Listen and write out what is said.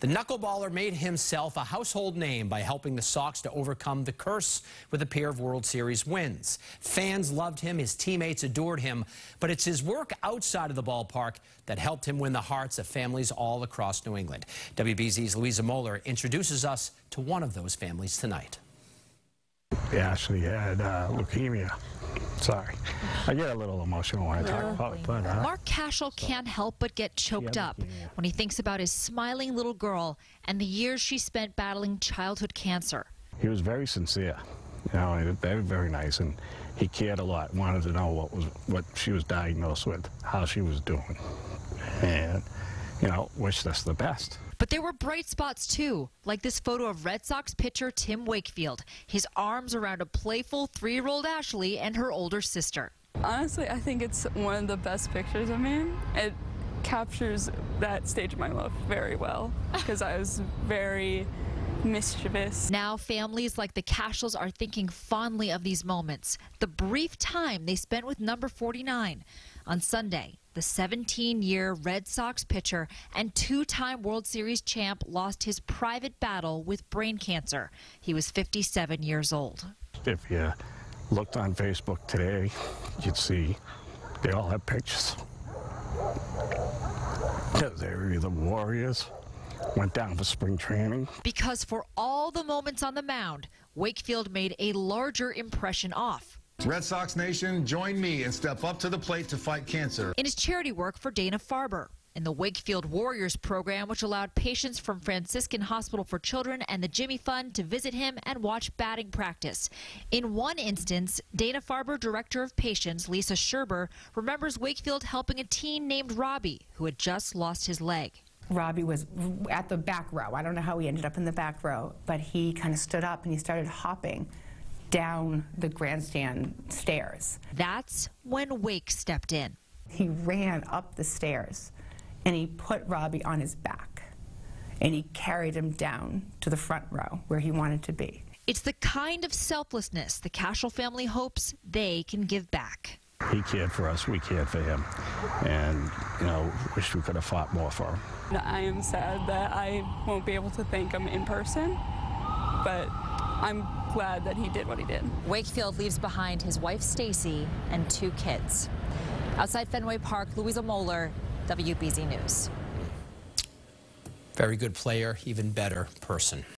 The knuckleballer made himself a household name by helping the Sox to overcome the curse with a pair of World Series wins. Fans loved him, his teammates adored him, but it's his work outside of the ballpark that helped him win the hearts of families all across New England. WBZ's Louisa Moller introduces us to one of those families tonight. Actually had uh, leukemia. Sorry. I get a little emotional when I talk about it, but uh, Mark Cashell can't help but get choked up when he thinks about his smiling little girl and the years she spent battling childhood cancer. he was very sincere. You know, very, very nice, and he cared a lot. Wanted to know what was what she was diagnosed with, how she was doing, and you know, wish us the best. But there were bright spots too, like this photo of Red Sox pitcher Tim Wakefield, his arms around a playful three year old Ashley and her older sister. Honestly, I think it's one of the best pictures of me. It captures that stage of my life very well because I was very mischievous. Now, families like the Cashells are thinking fondly of these moments, the brief time they spent with number 49. On Sunday, the 17 year Red Sox pitcher and two time World Series champ lost his private battle with brain cancer. He was 57 years old. If you looked on Facebook today, you'd see they all have pictures. They were either warriors, went down for spring training, Because for all the moments on the mound, Wakefield made a larger impression off. Red Sox Nation, join me and step up to the plate to fight cancer. in his charity work for Dana Farber. In the Wakefield Warriors program, which allowed patients from Franciscan Hospital for Children and the Jimmy Fund to visit him and watch batting practice. In one instance, Dana Farber, director of patients Lisa Sherber, remembers Wakefield helping a teen named Robbie who had just lost his leg. Robbie was at the back row. I don't know how he ended up in the back row, but he kind of stood up and he started hopping down the grandstand stairs. That's when Wake stepped in. He ran up the stairs and he put Robbie on his back and he carried him down to the front row where he wanted to be. It's the kind of selflessness the Cashell family hopes they can give back. he cared for us, we cared for him, and you know, wish we could have fought more for him. I am sad that I won't be able to thank him in person, but I'm glad that he did what he did. Wakefield leaves behind his wife Stacy and two kids. Outside Fenway Park, Louisa Moller, WBZ News. Very good player, even better person.